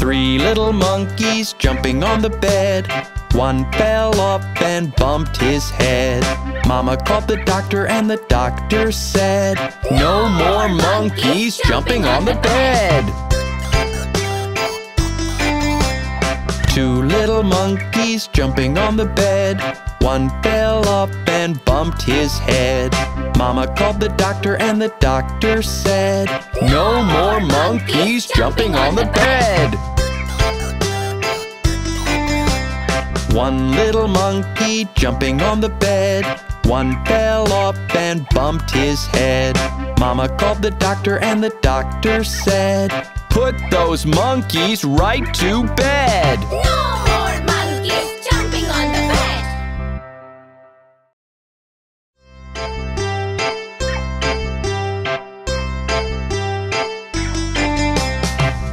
Three little monkeys jumping on the bed. One fell off and bumped his head. Mama called the doctor and the doctor said, No more monkeys jumping on the bed. Two little monkeys jumping on the bed. One fell off and bumped his head. Mama called the doctor and the doctor said, No more monkeys jumping on the bed. One little monkey jumping on the bed. One fell off and bumped his head. Mama called the doctor and the doctor said, Put those monkeys right to bed. No more monkeys jumping on the bed.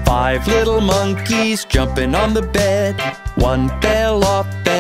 Five little monkeys jumping on the bed. One fell off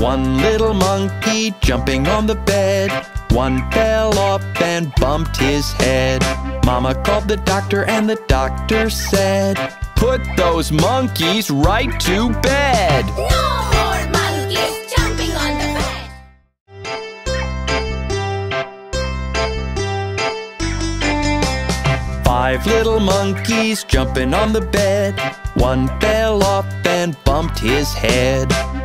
One little monkey jumping on the bed. One fell off and bumped his head. Mama called the doctor and the doctor said, Put those monkeys right to bed. No more monkeys jumping on the bed. Five little monkeys jumping on the bed. One fell off and bumped his head.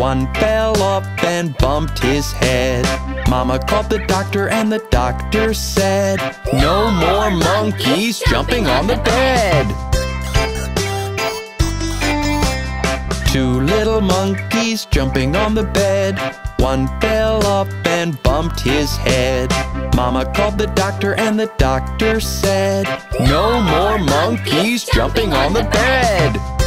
One fell off and bumped his head. Mama called the doctor and the doctor said, No more monkeys jumping on the bed. Two little monkeys jumping on the bed. One fell off and bumped his head. Mama called the doctor and the doctor said, No more monkeys jumping on the bed.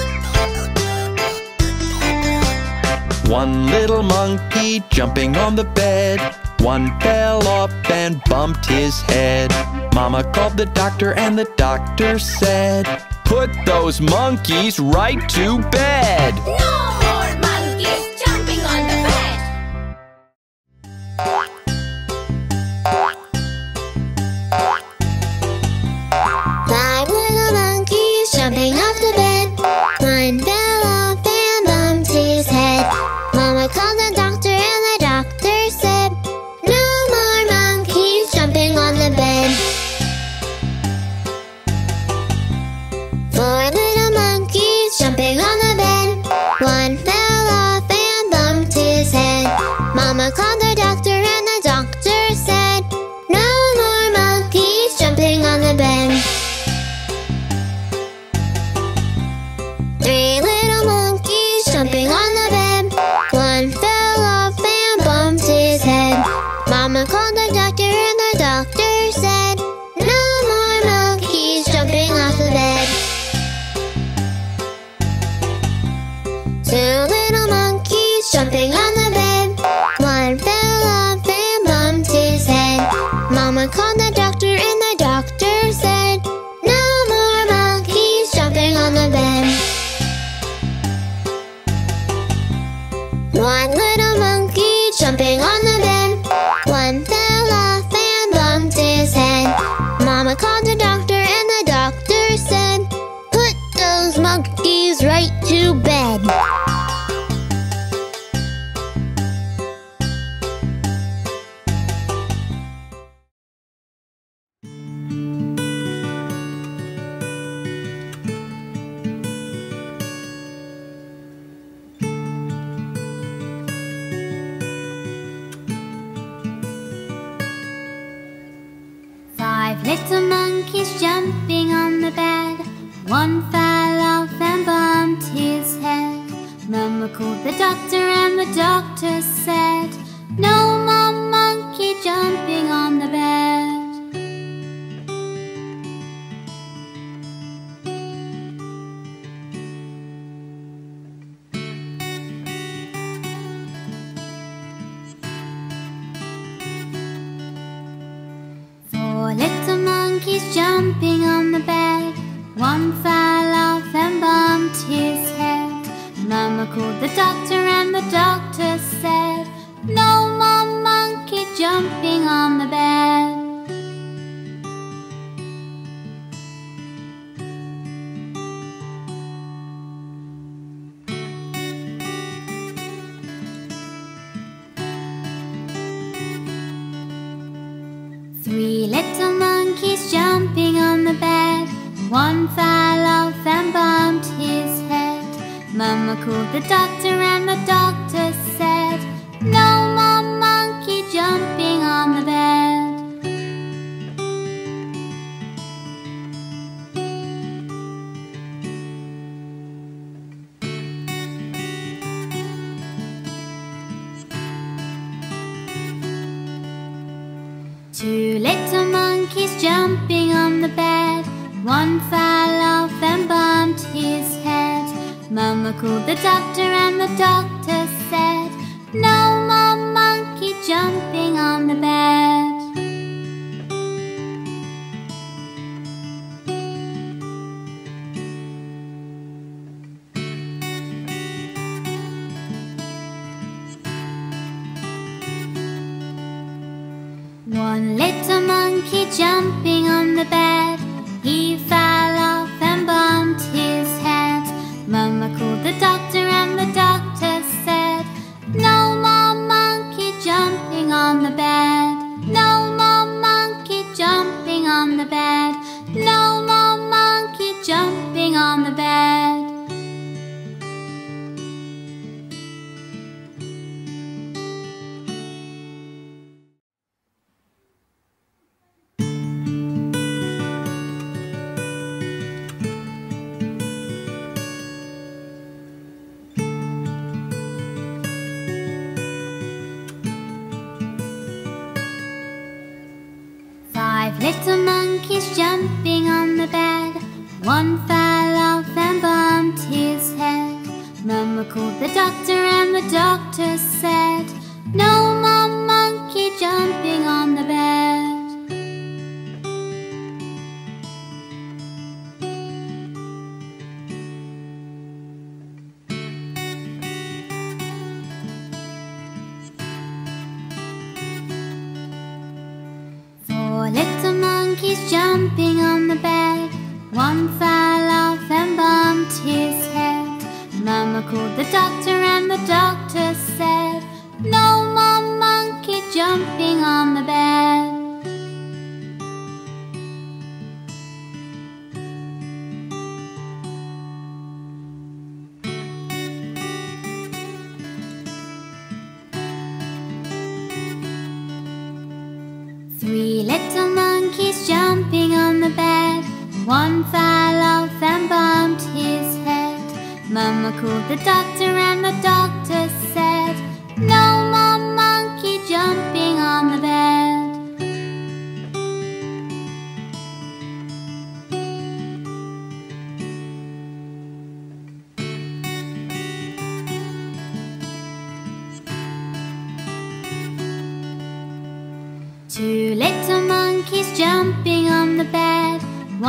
One little monkey jumping on the bed. One fell off and bumped his head. Mama called the doctor and the doctor said, Put those monkeys right to bed. No The doctor and the doctor said jumping the doctor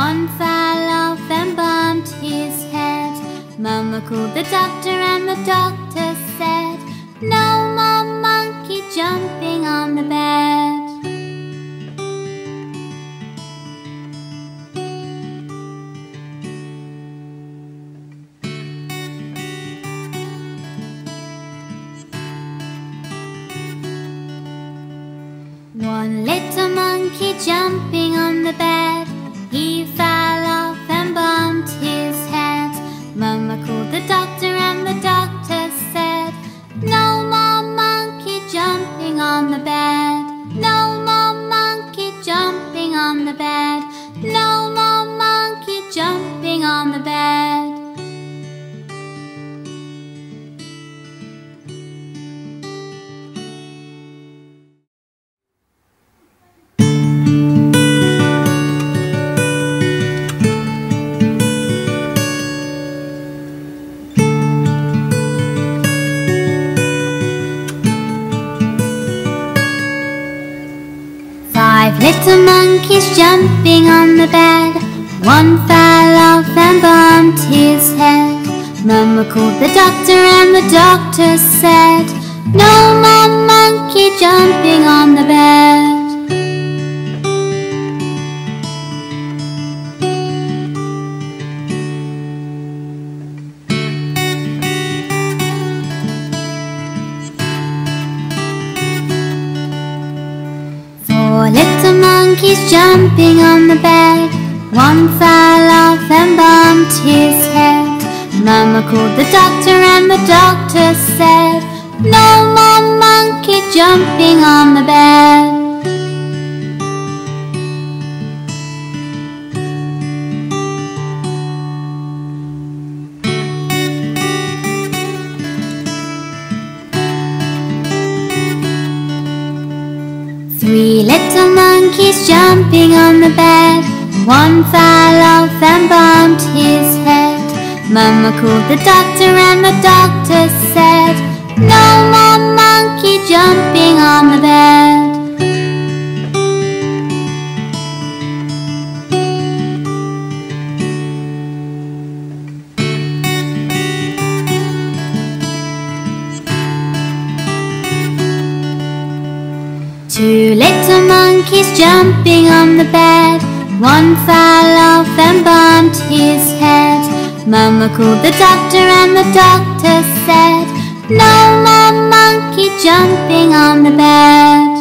One fell off and bumped his head. Mama called the doctor and the doctor said, No more monkey jumping on the bed. Jumping on the bed. One fell off and bumped his head. Mama called the doctor and the doctor said, No more monkey jumping on the bed. Jumping on the bed. One fell off and bumped his head. Mama called the doctor and the doctor said, No more monkey jumping on the bed. Three little monkeys jumping on the bed. One fell off and bumped his head. Mama called the doctor and the doctor said, No more monkey jumping on the bed. Two little monkeys jumping on the bed. One fell off and bumped his head. Mama called the doctor and the doctor said, No more monkey jumping on the bed.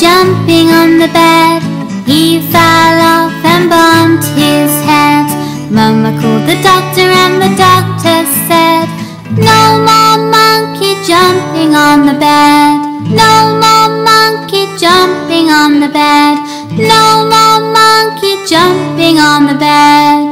Jumping on the bed. He fell off and bumped his head. Mama called the doctor and the doctor said, No more monkey jumping on the bed. No more monkey jumping on the bed. No more monkey jumping on the bed.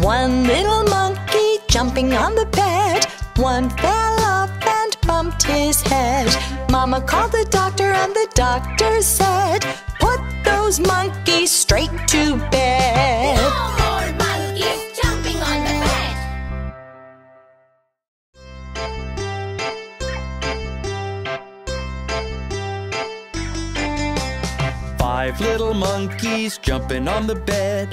One little monkey jumping on the bed. One fell off and bumped his head. Mama called the doctor and the doctor said, Put those monkeys straight to bed. No more monkeys jumping on the bed. Five little monkeys jumping on the bed.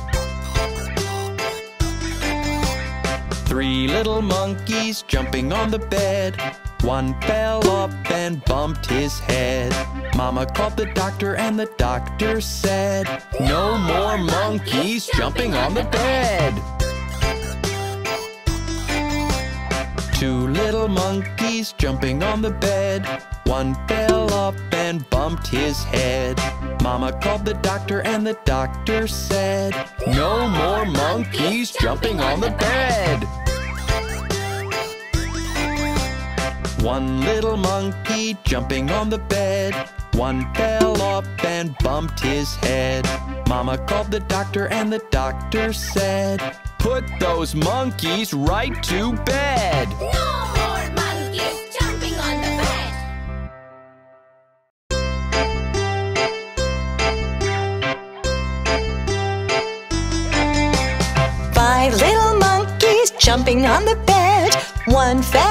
Three little monkeys jumping on the bed. One fell off and bumped his head. Mama called the doctor and the doctor said, No more monkeys jumping on the bed. Two little monkeys jumping on the bed. One fell off and bumped his head. Mama called the doctor and the doctor said, No more monkeys jumping on the bed. One little monkey jumping on the bed. One fell off and bumped his head. Mama called the doctor and the doctor said, Put those monkeys right to bed. No more monkeys jumping on the bed. Five little monkeys jumping on the bed. One fell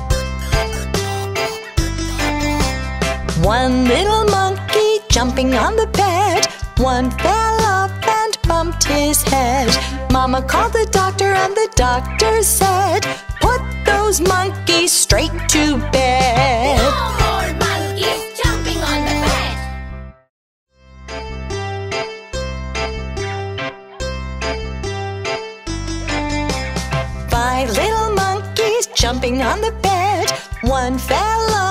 One little monkey jumping on the bed. One fell off and bumped his head. Mama called the doctor and the doctor said, Put those monkeys straight to bed. No more monkeys jumping on the bed. Five little monkeys jumping on the bed. One fell off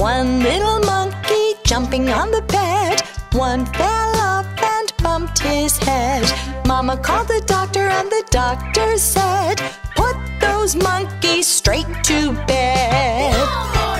One little monkey jumping on the bed. One fell off and bumped his head. Mama called the doctor, and the doctor said, Put those monkeys straight to bed.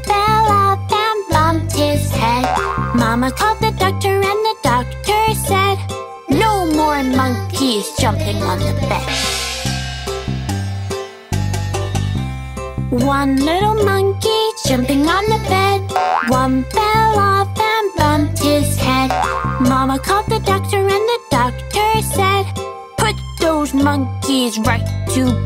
Fell off and bumped his head. Mama called the doctor, and the doctor said, No more monkeys jumping on the bed. One little monkey jumping on the bed. One fell off and bumped his head. Mama called the doctor, and the doctor said, Put those monkeys right to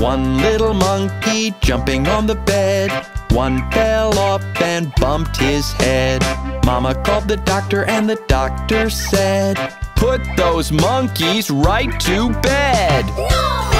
One little monkey jumping on the bed. One fell off and bumped his head. Mama called the doctor, and the doctor said, Put those monkeys right to bed. No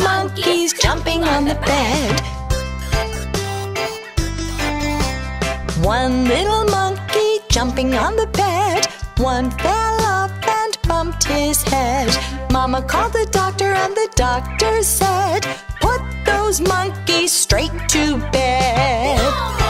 jumping on the bed. One little monkey jumping on the bed. One fell off and bumped his head. Mama called the doctor, and the doctor said, Put those monkeys straight to bed.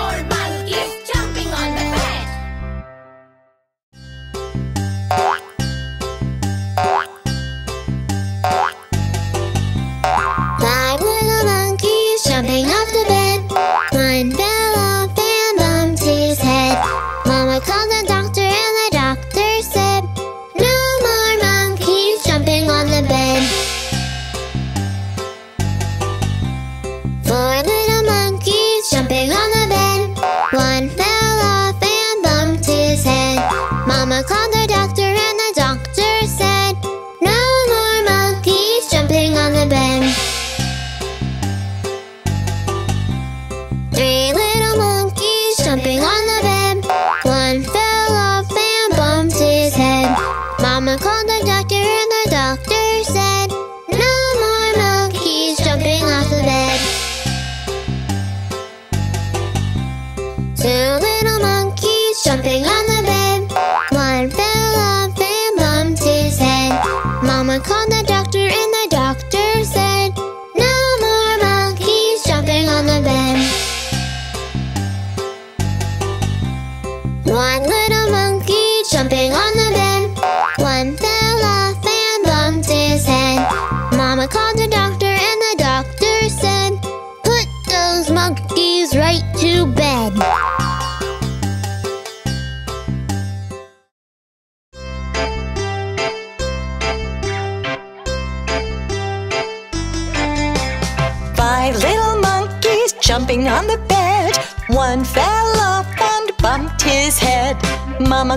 One little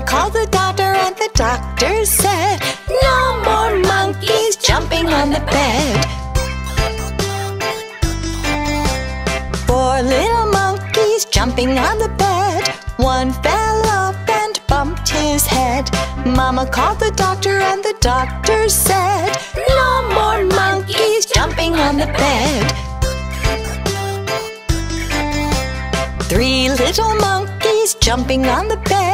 called the doctor, and the doctor said, No more monkeys jumping on the bed. Four little monkeys jumping on the bed. One fell off and bumped his head. Mama called the doctor, and the doctor said, No more monkeys jumping on the bed. Three little monkeys jumping on the bed.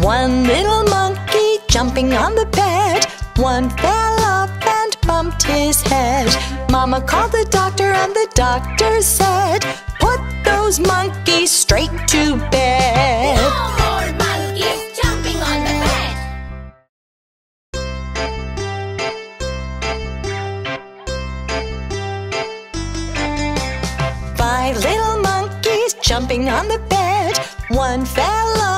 One little monkey jumping on the bed. One fell off and bumped his head. Mama called the doctor, and the doctor said, Put those monkeys straight to bed. No more monkeys jumping on the bed. Five little monkeys jumping on the bed. One fell off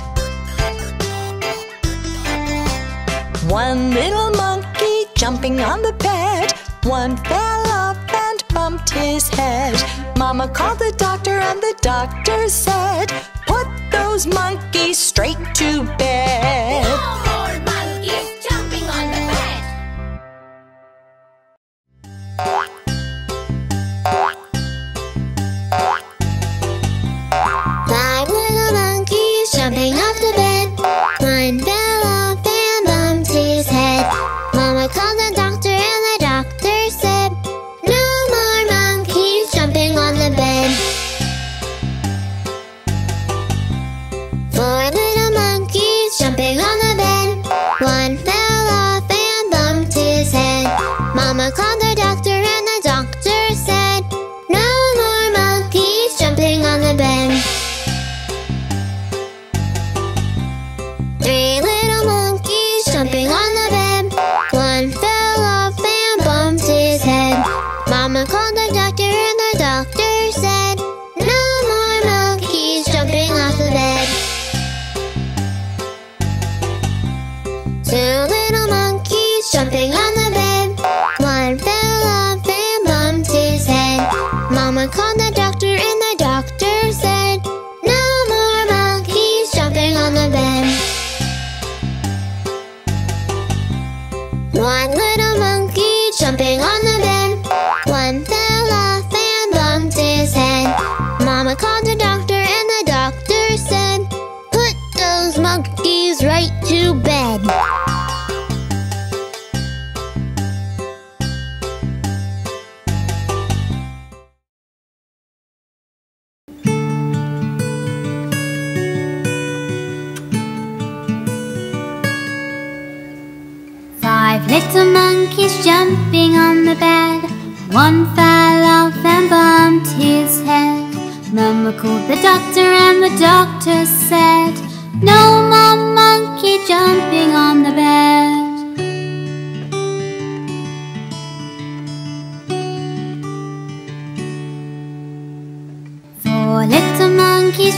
One little monkey jumping on the bed. One fell off and bumped his head. Mama called the doctor and the doctor said, Put those monkeys straight to bed.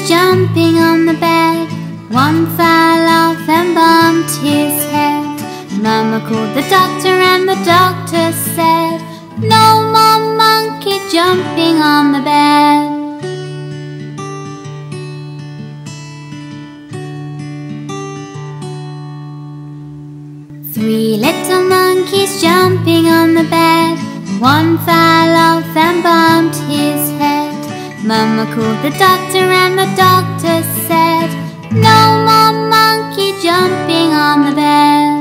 Jumping on the bed. One fell off and bumped his head. Mama called the doctor and the doctor said, No more monkey jumping on the bed. Three little monkeys jumping on the bed. One fell off Mama called the doctor and the doctor said, No more monkey jumping on the bed.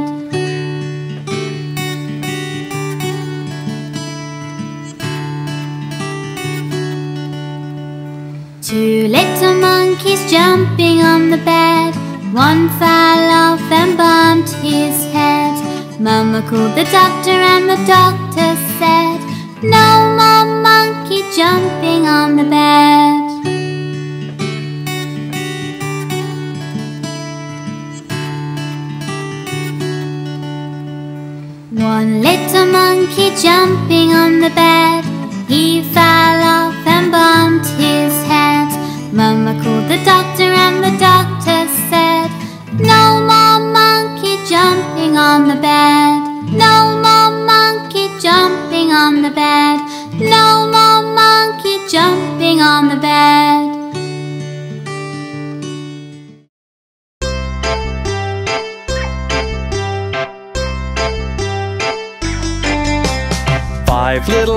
Two little monkeys jumping on the bed. One fell off and bumped his head. Mama called the doctor and the doctor said, No more jumping on the bed. One little monkey jumping on the bed. He fell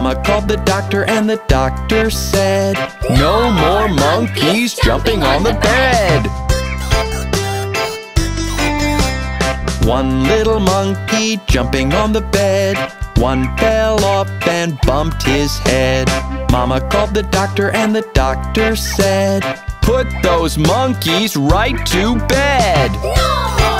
Mama called the doctor and the doctor said, No more monkeys jumping on the bed. One little monkey jumping on the bed. One fell off and bumped his head. Mama called the doctor and the doctor said, Put those monkeys right to bed. No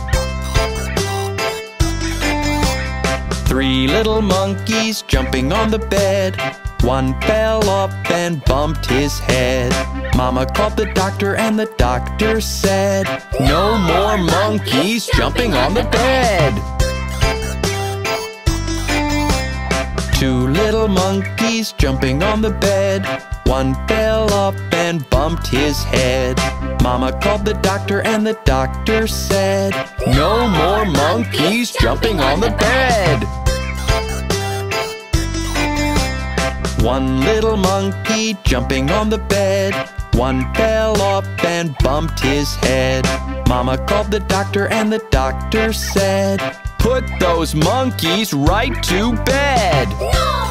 Three little monkeys jumping on the bed. One fell off and bumped his head. Mama called the doctor and the doctor said, No more monkeys jumping on the bed. Two little monkeys jumping on the bed. One fell off and bumped his head. Mama called the doctor and the doctor said, No more monkeys jumping on the bed. One little monkey jumping on the bed. One fell off and bumped his head. Mama called the doctor and the doctor said, Put those monkeys right to bed. No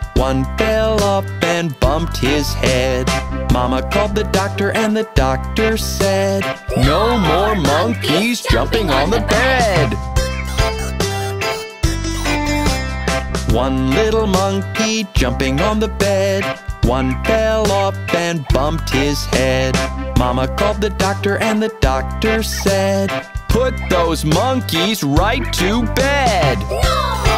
One fell off and bumped his head. Mama called the doctor and the doctor said, No more monkeys jumping on the bed. One little monkey jumping on the bed. One fell off and bumped his head. Mama called the doctor and the doctor said, Put those monkeys right to bed. No!